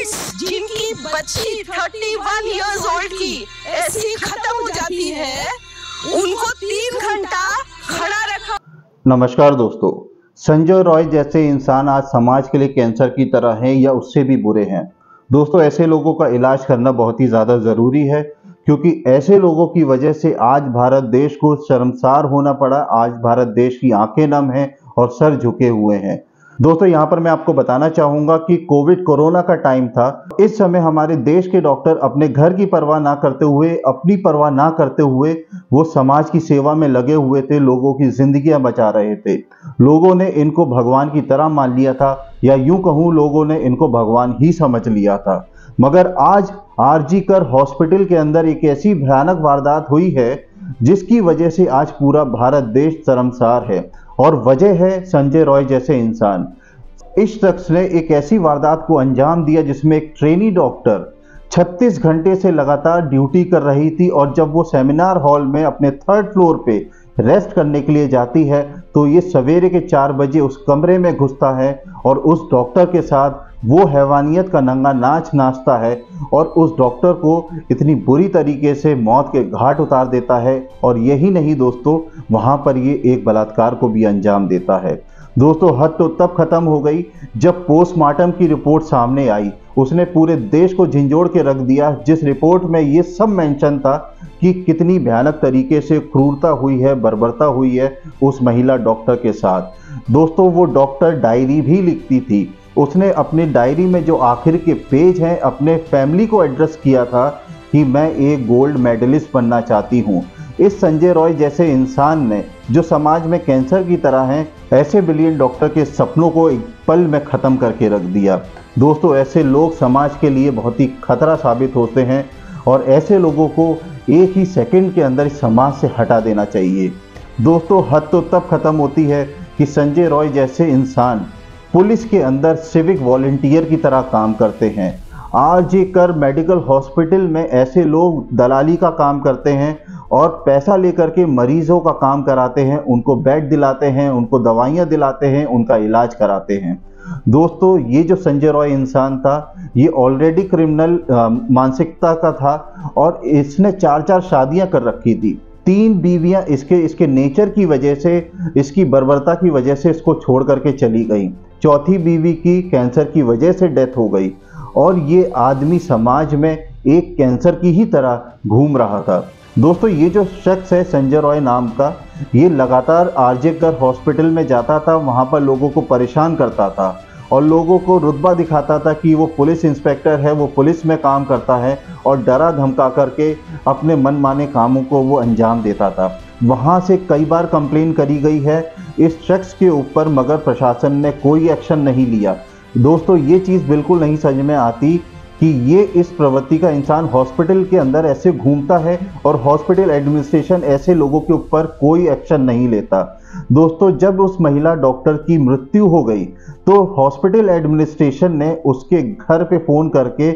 Kids जिनकी बच्ची 31 years old की ऐसी खत्म हो जाती है, उनको तीन घंटा खड़ा रखा नमस्कार दोस्तों। संजय रॉय जैसे इंसान आज समाज के लिए कैंसर की तरह हैं या उससे भी बुरे हैं। दोस्तों, ऐसे लोगों का इलाज करना बहुत ही ज़्यादा ज़रूरी है, क्योंकि ऐसे लोगों की वजह से आज भारत देश को शर्मसार होना पड़ा, आज भारत देश की आँखें नम हैं और सर झुके हुए हैं। दोस्तों, यहाँ पर मैं आपको बताना चाहूँगा कि कोविड कोरोना का टाइम था। इस समय हमारे देश के डॉक्टर अपने घर की परवाह ना करते हुए, अपनी परवाह ना करते हुए, वो समाज की सेवा में लगे हुए थे, लोगों की जिंदगियाँ बचा रहे थे। लोगों ने इनको भगवान की तरह मान लिया था, या यूँ कहूँ, लोगों ने इनको भगवान ही समझ लिया था। मगर आज आरजी कर हॉस्पिटल के अंदर एक ऐसी भयानक वारदात हुई है, जिसकी वजह से आज पूरा भारत देश शर्मसार है, और वजह है संजय रॉय जैसे इंसान। इस शख्स ने एक ऐसी वारदात को अंजाम दिया जिसमें एक ट्रेनी डॉक्टर 36 घंटे से लगातार ड्यूटी कर रही थी और जब वो सेमिनार हॉल में अपने थर्ड फ्लोर पे रेस्ट करने के लिए जाती है तो ये सवेरे के चार बजे उस कमरे में घुसता है और उस डॉक्टर के साथ वो हैवानियत का नंगा नाच नाचता है और उस डॉक्टर को इतनी बुरी तरीके से मौत के घाट उतार देता है और यही नहीं दोस्तों, वहाँ पर ये एक बलात्कार को भी अंजाम देता है। दोस्तों, हद तो तब खत्म हो गई जब पोस्टमार्टम की रिपोर्ट सामने आई। उसने पूरे देश को झिंझोड़ के रख दिया। जिस रिपोर्ट में ये सब मेंशन था कि कितनी भयानक तरीके से क्रूरता हुई है, बर्बरता हुई है उस महिला डॉक्टर के साथ। दोस्तों, वो डॉक्टर डायरी भी लिखती थी। उसने अपनी डायरी में जो आखिर के पेज हैं, अपने फैमिली को एड्रेस किया था कि मैं एक गोल्ड मेडलिस्ट बनना चाहती हूँ। इस संजय रॉय जैसे इंसान ने, जो समाज में कैंसर की तरह हैं, ऐसे बिलियन डॉक्टर के सपनों को एक पल में ख़त्म करके रख दिया। दोस्तों, ऐसे लोग समाज के लिए बहुत ही खतरा साबित होते हैं और ऐसे लोगों को एक ही सेकंड के अंदर समाज से हटा देना चाहिए। दोस्तों, हद तो तब खत्म होती है कि संजय रॉय जैसे इंसान पुलिस के अंदर सिविक वॉलेंटियर की तरह काम करते हैं। आर जी कर मेडिकल हॉस्पिटल में ऐसे लोग दलाली का काम करते हैं और पैसा लेकर के मरीजों का काम कराते हैं, उनको बेड दिलाते हैं, उनको दवाइयाँ दिलाते हैं, उनका इलाज कराते हैं। दोस्तों, ये जो संजय रॉय इंसान था, ये ऑलरेडी क्रिमिनल मानसिकता का था और इसने चार चार शादियाँ कर रखी थी। तीन बीवियाँ इसके इसके नेचर की वजह से, इसकी बर्बरता की वजह से इसको छोड़ करके चली गई। चौथी बीवी की कैंसर की वजह से डेथ हो गई और ये आदमी समाज में एक कैंसर की ही तरह घूम रहा था। दोस्तों, ये जो शख्स है, संजय रॉय नाम का, ये लगातार आरजेकर हॉस्पिटल में जाता था, वहाँ पर लोगों को परेशान करता था और लोगों को रुतबा दिखाता था कि वो पुलिस इंस्पेक्टर है, वो पुलिस में काम करता है और डरा धमका करके अपने मन माने कामों को वो अंजाम देता था। वहाँ से कई बार कंप्लेन करी गई है इस शख्स के ऊपर, मगर प्रशासन ने कोई एक्शन नहीं लिया। दोस्तों, ये चीज़ बिल्कुल नहीं समझ में आती कि ये इस प्रवृत्ति का इंसान हॉस्पिटल के अंदर ऐसे घूमता है और हॉस्पिटल एडमिनिस्ट्रेशन ऐसे लोगों के ऊपर कोई एक्शन नहीं लेता। दोस्तों, जब उस महिला डॉक्टर की मृत्यु हो गई तो हॉस्पिटल एडमिनिस्ट्रेशन ने उसके घर पे फ़ोन करके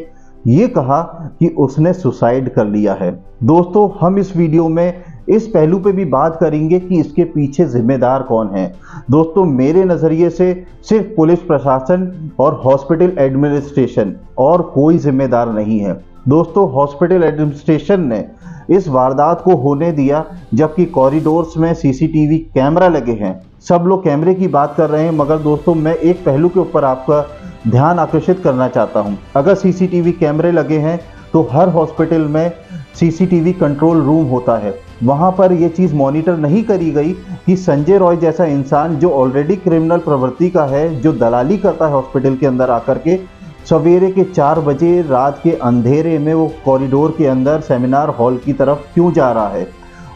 ये कहा कि उसने सुसाइड कर लिया है। दोस्तों, हम इस वीडियो में इस पहलू पे भी बात करेंगे कि इसके पीछे जिम्मेदार कौन है। दोस्तों, मेरे नज़रिए से सिर्फ़ पुलिस प्रशासन और हॉस्पिटल एडमिनिस्ट्रेशन और कोई जिम्मेदार नहीं है। दोस्तों, हॉस्पिटल एडमिनिस्ट्रेशन ने इस वारदात को होने दिया जबकि कॉरिडोर्स में सीसीटीवी कैमरा लगे हैं। सब लोग कैमरे की बात कर रहे हैं, मगर दोस्तों, मैं एक पहलू के ऊपर आपका ध्यान आकर्षित करना चाहता हूँ। अगर सीसीटीवी कैमरे लगे हैं तो हर हॉस्पिटल में सीसीटीवी कंट्रोल रूम होता है। वहाँ पर यह चीज़ मॉनिटर नहीं करी गई कि संजय रॉय जैसा इंसान जो ऑलरेडी क्रिमिनल प्रवृत्ति का है, जो दलाली करता है हॉस्पिटल के अंदर आकर के, सवेरे के चार बजे रात के अंधेरे में वो कॉरिडोर के अंदर सेमिनार हॉल की तरफ़ क्यों जा रहा है?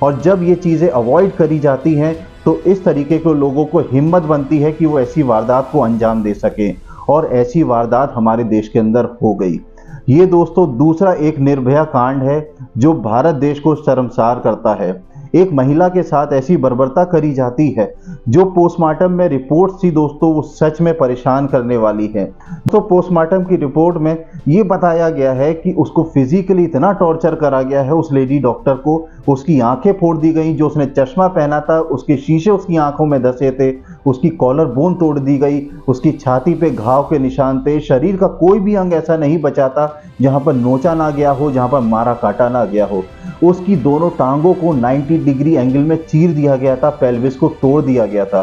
और जब ये चीज़ें अवॉइड करी जाती हैं तो इस तरीके के लोगों को हिम्मत बनती है कि वो ऐसी वारदात को अंजाम दे सकें। और ऐसी वारदात हमारे देश के अंदर हो गई। ये दोस्तों, दूसरा एक निर्भया कांड है जो भारत देश को शर्मसार करता है। एक महिला के साथ ऐसी बर्बरता करी जाती है, जो पोस्टमार्टम में रिपोर्ट थी दोस्तों वो सच में परेशान करने वाली है। तो पोस्टमार्टम की रिपोर्ट में ये बताया गया है कि उसको फिजिकली इतना टॉर्चर करा गया है उस लेडी डॉक्टर को, उसकी आँखें फोड़ दी गई, जो उसने चश्मा पहना था, उसके शीशे उसकी आँखों में धसे थे उसकी कॉलर बोन तोड़ दी गई, उसकी छाती पे घाव के निशान थे, शरीर का कोई भी अंग ऐसा नहीं बचा था जहाँ पर नोचा ना गया हो, जहाँ पर मारा काटा ना गया हो। उसकी दोनों टांगों को 90 डिग्री एंगल में चीर दिया गया था पेल्विस को तोड़ दिया गया था।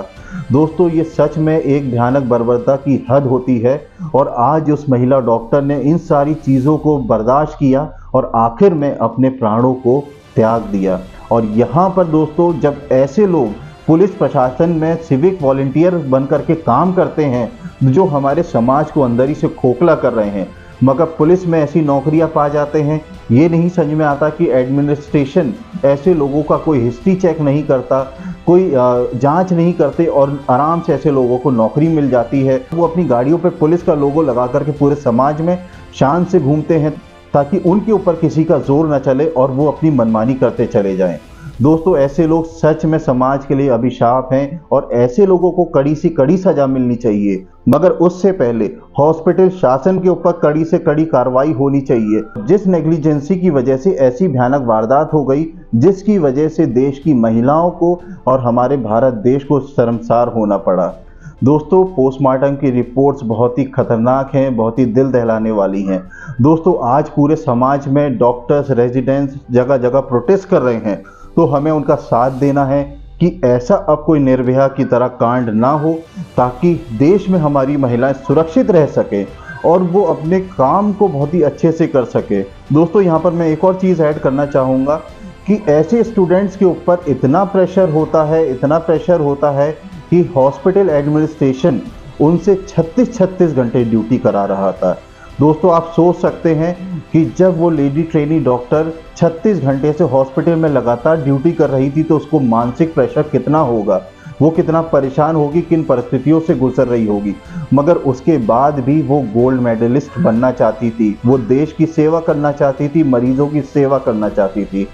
दोस्तों, ये सच में एक भयानक बर्बरता की हद होती है और आज उस महिला डॉक्टर ने इन सारी चीज़ों को बर्दाश्त किया और आखिर में अपने प्राणों को त्याग दिया। और यहाँ पर दोस्तों, जब ऐसे लोग पुलिस प्रशासन में सिविक वॉलेंटियर बन करके काम करते हैं, जो हमारे समाज को अंदर ही से खोखला कर रहे हैं। मगर पुलिस में ऐसी नौकरियाँ पा जाते हैं, ये नहीं समझ में आता कि एडमिनिस्ट्रेशन ऐसे लोगों का कोई हिस्ट्री चेक नहीं करता, कोई जाँच नहीं करते और आराम से ऐसे लोगों को नौकरी मिल जाती है। वो अपनी गाड़ियों पर पुलिस का लोगो लगा करके पूरे समाज में शान से घूमते हैं, ताकि उनके ऊपर किसी का ज़ोर न चले और वो अपनी मनमानी करते चले जाएँ। दोस्तों, ऐसे लोग सच में समाज के लिए अभिशाप हैं और ऐसे लोगों को कड़ी से कड़ी सजा मिलनी चाहिए। मगर उससे पहले हॉस्पिटल शासन के ऊपर कड़ी से कड़ी कार्रवाई होनी चाहिए। जिस नेग्लिजेंसी की वजह से ऐसी भयानक वारदात हो गई, जिसकी वजह से देश की महिलाओं को और हमारे भारत देश को शर्मसार होना पड़ा। दोस्तों, पोस्टमार्टम की रिपोर्ट्स बहुत ही खतरनाक हैं, बहुत ही दिल दहलाने वाली हैं। दोस्तों, आज पूरे समाज में डॉक्टर्स, रेजिडेंट्स जगह जगह प्रोटेस्ट कर रहे हैं। तो हमें उनका साथ देना है कि ऐसा अब कोई निर्भया की तरह कांड ना हो, ताकि देश में हमारी महिलाएँ सुरक्षित रह सकें और वो अपने काम को बहुत ही अच्छे से कर सके। दोस्तों, यहाँ पर मैं एक और चीज़ ऐड करना चाहूँगा कि ऐसे स्टूडेंट्स के ऊपर इतना प्रेशर होता है, इतना प्रेशर होता है कि हॉस्पिटल एडमिनिस्ट्रेशन उनसे 36-36 घंटे ड्यूटी करा रहा था। दोस्तों, आप सोच सकते हैं कि जब वो लेडी ट्रेनी डॉक्टर 36 घंटे से हॉस्पिटल में लगातार ड्यूटी कर रही थी तो उसको मानसिक प्रेशर कितना होगा? वो कितना परेशान होगी, किन परिस्थितियों से गुजर रही होगी? मगर उसके बाद भी वो गोल्ड मेडलिस्ट बनना चाहती थी, वो देश की सेवा करना चाहती थी, मरीजों की सेवा करना चाहती थी।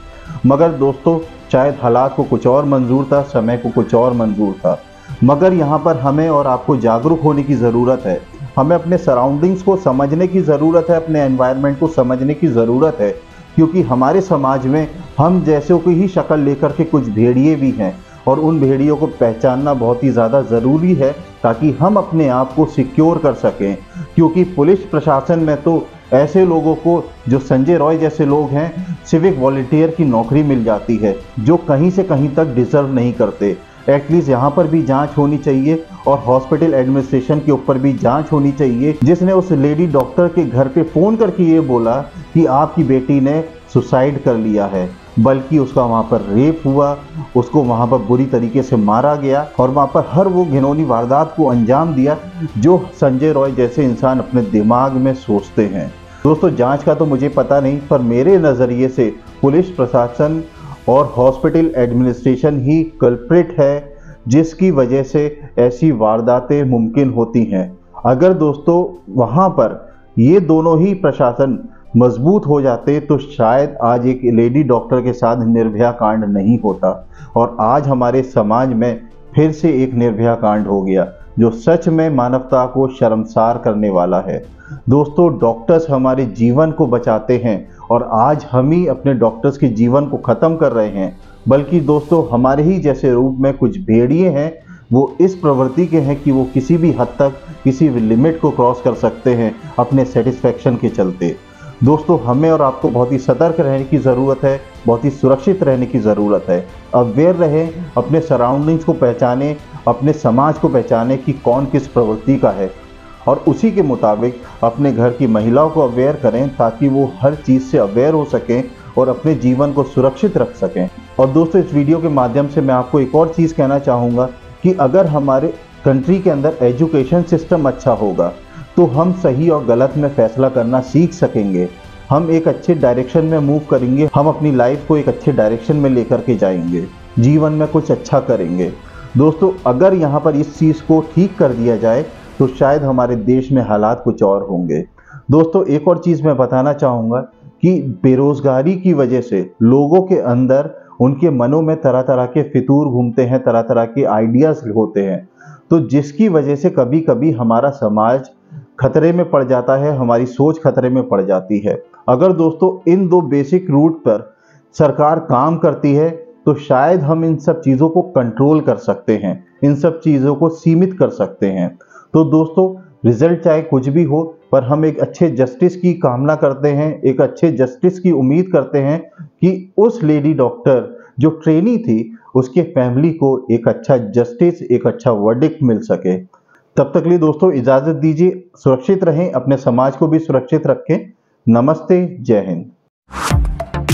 मगर दोस्तों, शायद हालात को कुछ और मंजूर था, समय को कुछ और मंजूर था। मगर यहाँ पर हमें और आपको जागरूक होने की ज़रूरत है। हमें अपने सराउंडिंग्स को समझने की ज़रूरत है, अपने एनवायरनमेंट को समझने की ज़रूरत है, क्योंकि हमारे समाज में हम जैसों की ही शक्ल लेकर के कुछ भेड़िए भी हैं और उन भेड़ियों को पहचानना बहुत ही ज़्यादा ज़रूरी है ताकि हम अपने आप को सिक्योर कर सकें। क्योंकि पुलिस प्रशासन में तो ऐसे लोगों को, जो संजय रॉय जैसे लोग हैं सिविक वॉल्टियर की नौकरी मिल जाती है, जो कहीं से कहीं तक डिजर्व नहीं करते। एटलीस्ट यहाँ पर भी जाँच होनी चाहिए और हॉस्पिटल एडमिनिस्ट्रेशन के ऊपर भी जाँच होनी चाहिए। जिसने उस लेडी डॉक्टर के घर पे फ़ोन करके ये बोला कि आपकी बेटी ने सुसाइड कर लिया है, बल्कि उसका वहाँ पर रेप हुआ, उसको वहाँ पर बुरी तरीके से मारा गया और वहाँ पर हर वो घिनौनी वारदात को अंजाम दिया जो संजय रॉय जैसे इंसान अपने दिमाग में सोचते हैं। दोस्तों, जाँच का तो मुझे पता नहीं, पर मेरे नज़रिए से पुलिस प्रशासन और हॉस्पिटल एडमिनिस्ट्रेशन ही कल्प्रिट है, जिसकी वजह से ऐसी वारदातें मुमकिन होती हैं। अगर दोस्तों, वहाँ पर ये दोनों ही प्रशासन मज़बूत हो जाते तो शायद आज एक लेडी डॉक्टर के साथ निर्भया कांड नहीं होता, और आज हमारे समाज में फिर से एक निर्भया कांड हो गया। जो सच में मानवता को शर्मसार करने वाला है। दोस्तों डॉक्टर्स हमारे जीवन को बचाते हैं और आज हम ही अपने डॉक्टर्स के जीवन को ख़त्म कर रहे हैं। बल्कि दोस्तों, हमारे ही जैसे रूप में कुछ भेड़िए हैं, वो इस प्रवृत्ति के हैं कि वो किसी भी हद तक किसी भी लिमिट को क्रॉस कर सकते हैं अपने सेटिस्फेक्शन के चलते। दोस्तों, हमें और आपको बहुत ही सतर्क रहने की ज़रूरत है, बहुत ही सुरक्षित रहने की ज़रूरत है। अवेयर रहें, अपने सराउंडिंग्स को पहचाने अपने समाज को पहचाने कि कौन किस प्रवृत्ति का है और उसी के मुताबिक अपने घर की महिलाओं को अवेयर करें ताकि वो हर चीज़ से अवेयर हो सकें और अपने जीवन को सुरक्षित रख सकें। और दोस्तों, इस वीडियो के माध्यम से मैं आपको एक और चीज़ कहना चाहूँगा कि अगर हमारे कंट्री के अंदर एजुकेशन सिस्टम अच्छा होगा तो हम सही और गलत में फैसला करना सीख सकेंगे। हम एक अच्छे डायरेक्शन में मूव करेंगे, हम अपनी लाइफ को एक अच्छे डायरेक्शन में लेकर के जाएँगे, जीवन में कुछ अच्छा करेंगे। दोस्तों, अगर यहाँ पर इस चीज़ को ठीक कर दिया जाए तो शायद हमारे देश में हालात कुछ और होंगे। दोस्तों, एक और चीज़ मैं बताना चाहूँगा कि बेरोज़गारी की वजह से लोगों के अंदर, उनके मनों में तरह तरह के फितूर घूमते हैं तरह तरह के आइडियाज़ होते हैं। तो जिसकी वजह से कभी कभी हमारा समाज खतरे में पड़ जाता है, हमारी सोच खतरे में पड़ जाती है। अगर दोस्तों, इन दो बेसिक रूट पर सरकार काम करती है तो शायद हम इन सब चीज़ों को कंट्रोल कर सकते हैं, इन सब चीज़ों को सीमित कर सकते हैं। तो दोस्तों रिज़ल्ट चाहे कुछ भी हो, पर हम एक अच्छे जस्टिस की कामना करते हैं, एक अच्छे जस्टिस की उम्मीद करते हैं कि उस लेडी डॉक्टर जो ट्रेनी थी, उसके फैमिली को एक अच्छा जस्टिस एक अच्छा वर्डिक्ट मिल सके। तब तक लिए दोस्तों, इजाज़त दीजिए, सुरक्षित रहें, अपने समाज को भी सुरक्षित रखें। नमस्ते, जय हिंद।